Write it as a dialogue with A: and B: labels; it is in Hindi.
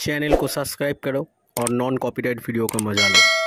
A: चैनल को सब्सक्राइब करो और नॉन कॉपीराइट वीडियो का मज़ा लो।